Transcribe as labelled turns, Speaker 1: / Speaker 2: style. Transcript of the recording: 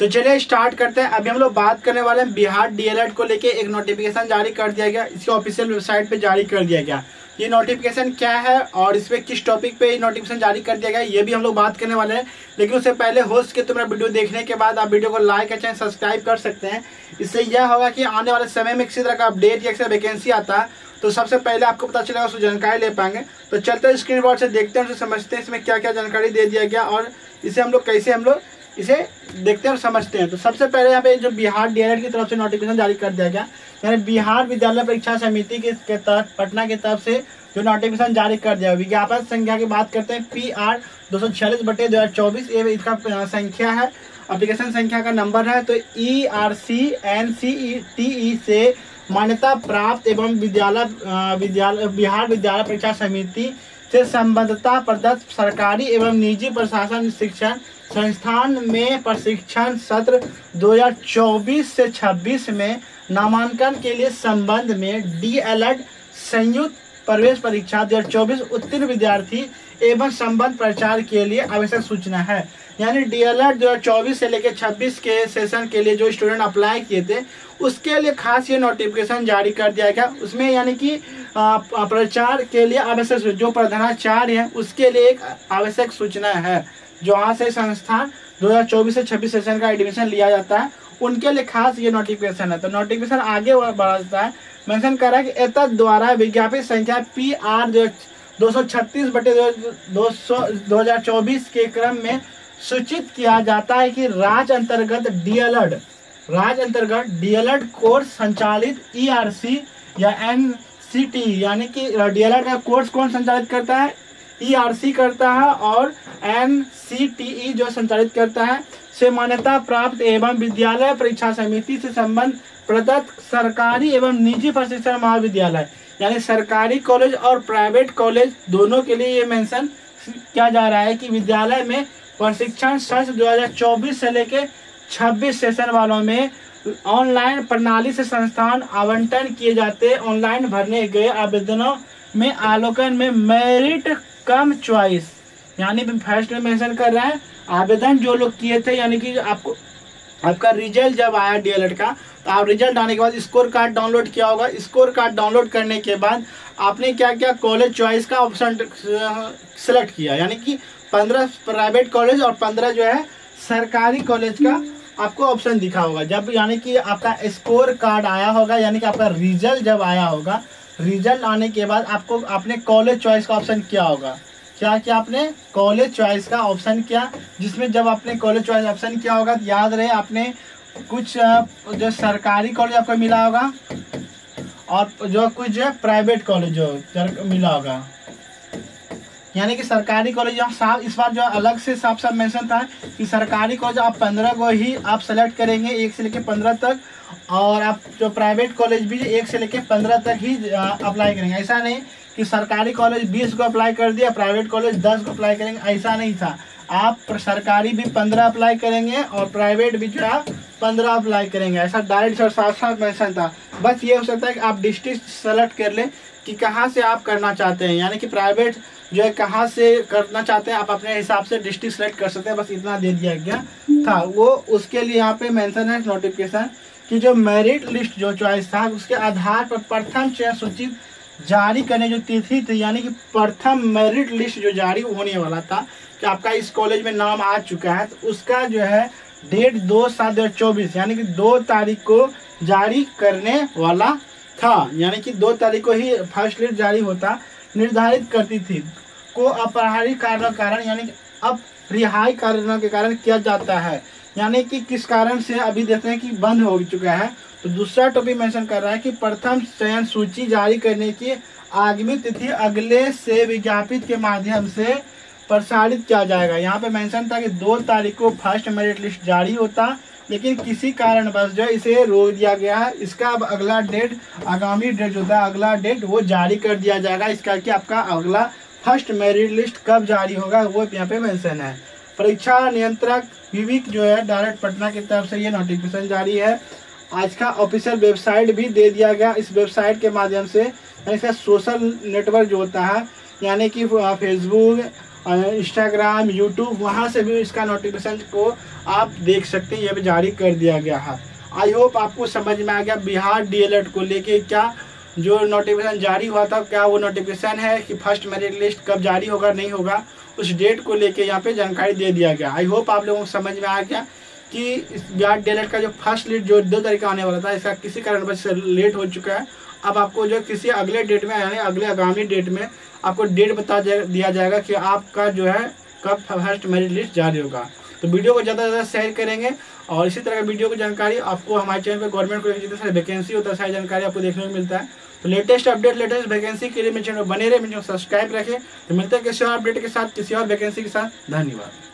Speaker 1: तो चलिए स्टार्ट करते हैं। अभी हम लोग बात करने वाले हैं बिहार डीएलएड को लेके। एक नोटिफिकेशन जारी कर दिया गया। इसके ऑफिशियल वेबसाइट पे जारी कर दिया गया। ये नोटिफिकेशन क्या है और इस पे किस टॉपिक पे नोटिफिकेशन जारी कर दिया गया, ये भी हम लोग बात करने वाले हैं। लेकिन उससे पहले होस्ट के तुम्हारा वीडियो देखने के बाद आप वीडियो को लाइक या चैनल सब्सक्राइब कर सकते हैं। इससे यह होगा कि आने वाले समय में किसी तरह का अपडेट या किसी वैकेंसी आता है तो सबसे पहले आपको पता चलेगा उसको जानकारी ले पाएँगे। तो चलते हैं स्क्रीन से देखते हैं, उसे समझते हैं, इसमें क्या क्या जानकारी दे दिया गया और इसे हम लोग कैसे हम लोग इसे देखते हैं और समझते हैं। तो सबसे पहले यहाँ पे जो बिहार डीएलएड की तरफ़ से नोटिफिकेशन जारी कर दिया गया यानी बिहार विद्यालय परीक्षा समिति के, के तहत पटना की तरफ़ से जो नोटिफिकेशन जारी कर दिया। विज्ञापन संख्या की बात करते हैं पी आर दो सौ छियालीस बटे दो हज़ार चौबीस ये इसका संख्या है। अप्लीकेशन संख्या का नंबर है तो E R C N C E T E से मान्यता प्राप्त एवं विद्यालय विद्यालय बिहार विद्यालय परीक्षा समिति से संबद्धता प्रदत्त सरकारी एवं निजी प्रशासन शिक्षण संस्थान में प्रशिक्षण सत्र 2024 से 26 में नामांकन के लिए संबंध में डीएलएड संयुक्त प्रवेश परीक्षा 2024 उत्तीर्ण विद्यार्थी एवं संबंध प्रचार के लिए आवश्यक सूचना है। यानी डी डीएलएड 2024 से लेकर 26 के सेशन के लिए जो स्टूडेंट अप्लाई किए थे, उसके लिए खास ये नोटिफिकेशन जारी कर दिया गया। उसमें यानी कि प्रचार के लिए आवश्यक जो प्रधानाचार्य है, उसके लिए एक आवश्यक सूचना है। जो आज से संस्थान 2024 से 26 सेशन का एडमिशन लिया जाता है, उनके लिए खास ये नोटिफिकेशन है। तो नोटिफिकेशन आगे बढ़ा जाता है। मेंशन कर रहा है कि एतद द्वारा विज्ञापित संख्या पी आर जो दो सौ छत्तीस बटे दो सौ दो हज़ार चौबीस के क्रम में सूचित किया जाता है कि राज्य अंतर्गत डीएलएड राज्य अंतर्गत डीएलएड कोर्स संचालित ईआरसी e या एनसीटी यानी कि डीएलएड का कोर्स कौन संचालित करता है? ईआरसी e करता है और एनसीटीई जो संचालित करता है, से मान्यता प्राप्त एवं विद्यालय परीक्षा समिति से संबंध प्रदत्त सरकारी एवं निजी प्रशिक्षण महाविद्यालय, यानी सरकारी कॉलेज और प्राइवेट कॉलेज दोनों के लिए ये मेंशन किया जा रहा है कि विद्यालय में प्रशिक्षण सत्र 2024 से लेके 26 सेशन वालों में ऑनलाइन प्रणाली से संस्थान आवंटन किए जाते, ऑनलाइन भरने गए आवेदनों में आलोकन में मेरिट कम चॉइस यानी फ़र्स्ट में मेंशन कर रहे हैं। आवेदन जो लोग किए थे, यानी कि आपको, आपका रिज़ल्ट जब आया डीएलएड का तो आप रिज़ल्ट आने के बाद स्कोर कार्ड डाउनलोड किया होगा। स्कोर कार्ड डाउनलोड करने के बाद आपने क्या क्या कॉलेज चॉइस का ऑप्शन सेलेक्ट किया? यानी कि पंद्रह प्राइवेट कॉलेज और पंद्रह जो है, सरकारी कॉलेज का आपको ऑप्शन दिखा होगा। जब, यानी कि आपका स्कोर कार्ड आया होगा, यानी कि आपका रिज़ल्ट जब आया होगा रिज़ल्ट आने के बाद आपको, आपने कॉलेज चॉइस का ऑप्शन किया होगा। क्या क्या आपने कॉलेज चॉइस का ऑप्शन किया? जिसमें जब आपने कॉलेज चॉइस ऑप्शन किया होगा तो याद रहे आपने कुछ जो सरकारी कॉलेज आपको मिला होगा और जो कुछ जो प्राइवेट कॉलेज जो मिला होगा। यानी कि सरकारी कॉलेज यहाँ साफ़ इस बार जो अलग से साफ़ साफ़ मेंशन था कि सरकारी कॉलेज आप पंद्रह को ही आप सेलेक्ट करेंगे, एक से लेकर पंद्रह तक। और आप जो प्राइवेट कॉलेज भी एक से लेकर पंद्रह तक ही अप्लाई करेंगे। ऐसा नहीं कि सरकारी कॉलेज बीस को अप्लाई कर दिया प्राइवेट कॉलेज दस को अप्लाई करेंगे, ऐसा नहीं था। आप सरकारी भी पंद्रह अप्लाई करेंगे और प्राइवेट भी जो है, पंद्रह अप्लाई करेंगे। ऐसा डायरेक्ट और साफ़ साफ़ मैंशन था। बस ये हो सकता है कि आप डिस्ट्रिक्ट सेलेक्ट कर लें कि कहाँ से आप करना चाहते हैं। यानी कि प्राइवेट जो है कहाँ से करना चाहते हैं, आप अपने हिसाब से डिस्ट्रिक्ट सेलेक्ट कर सकते हैं, बस इतना दे दिया गया था। वो उसके लिए यहाँ पे मेंशन है नोटिफिकेशन कि जो मेरिट लिस्ट जो चॉइस था, उसके आधार पर प्रथम चयन सूचित जारी करने जो तिथि थी, यानी कि प्रथम मेरिट लिस्ट जो जारी होने वाला था, कि आपका इस कॉलेज में नाम आ चुका है तो उसका जो है डेट दो सात दो चौबीस, यानी कि दो तारीख को जारी करने वाला था। यानी कि दो तारीख को ही फ़र्स्ट लिस्ट जारी होता। निर्धारित करती थी। को अपराधी कारण कारण, यानी रिहाई कारणों के कारण किया जाता है। यानी कि किस कारण से अभी देखते हैं कि बंद हो चुका है। तो दूसरा टॉपिक मेंशन कर रहा है कि प्रथम चयन सूची जारी करने की आगामी तिथि अगले से विज्ञापित के माध्यम से प्रसारित किया जाएगा। यहाँ पे मेंशन था कि दो तारीख को फ़र्स्ट मेरिट लिस्ट जारी होता। लेकिन किसी कारण बस जो इसे रोक दिया गया है। इसका अब अगला डेट आगामी डेट जो था, अगला डेट वो जारी कर दिया जाएगा। इसका कि आपका अगला फ़र्स्ट मेरिट लिस्ट कब जारी होगा, वो यहाँ पे मेंशन है। परीक्षा नियंत्रक विविक जो है डायरेक्ट पटना की तरफ़ से ये नोटिफिकेशन जारी है। आज का ऑफिशियल वेबसाइट भी दे दिया गया। इस वेबसाइट के माध्यम से इसका सोशल नेटवर्क जो होता है, यानी कि फेसबुक इंस्टाग्राम यूट्यूब वहाँ से भी इसका नोटिफिकेशन को आप देख सकते हैं, ये भी जारी कर दिया गया है। आई होप आपको समझ में आ गया, बिहार डी को लेके क्या जो नोटिफिकेशन जारी हुआ था, क्या वो नोटिफिकेशन है कि फ़र्स्ट मेरिट लिस्ट कब जारी होगा, नहीं होगा, उस डेट को लेके यहाँ पे जानकारी दे दिया गया। आई होप आप लोगों को समझ में आ गया कि इस बिहार डी का जो फ़र्स्ट लिस्ट जो दो तारीख आने वाला था, इसका किसी कारण से लेट हो चुका है। अब आपको जो किसी अगले डेट में यानी अगले आगामी डेट में आपको डेट बता दिया जाएगा कि आपका जो है कब फ़र्स्ट मेरिट लिस्ट जारी होगा। तो वीडियो को ज़्यादा से ज़्यादा शेयर करेंगे और इसी तरह का वीडियो की जानकारी आपको हमारे चैनल पर गवर्नमेंट को जितने सारे वैकेंसी होता है, सारी जानकारी आपको देखने को मिलता है। तो लेटेस्ट अपडेट लेटेस्ट वैकेंसी के लिए मेरे चैनल बने रहे, मेरे सब्सक्राइब रखें। तो मिलते हैं किसी और अपडेट के साथ, किसी और वैकेंसी के साथ। धन्यवाद।